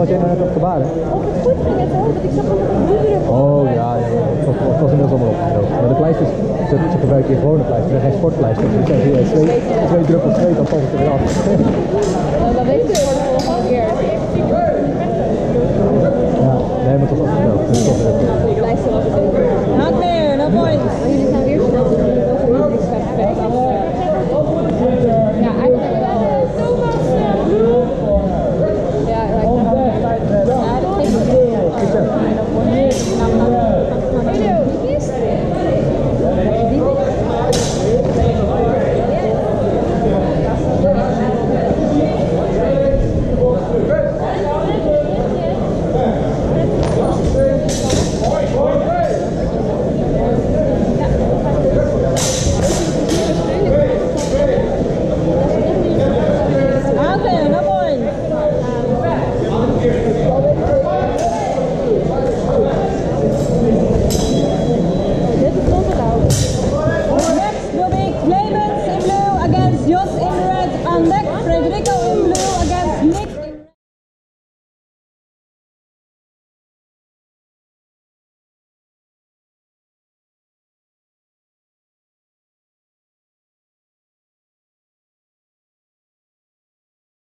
wat jij net hebt op Of goed ging ik zag Oh ja, ja, het was, inmiddels allemaal op. Maar de pleisters, ze, gebruiken hier gewone pleisters, geen sportpleisters. Dus als hier twee, druppels zweet, dan valt het eraf. Wat weet je voor de?